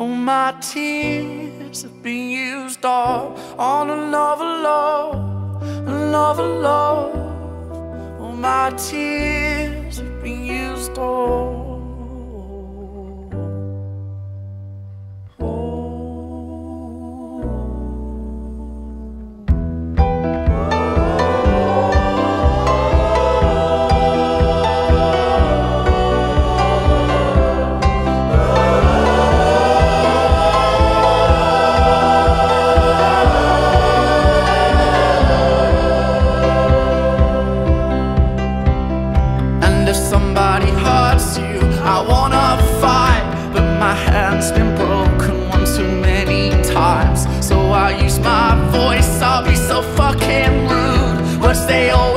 All my tears have been used up on another love, another love. All my tears have been used up. Somebody hurts you, I wanna fight. But my hand's been broken one too many times. So I use my voice, I'll be so fucking rude. Words they always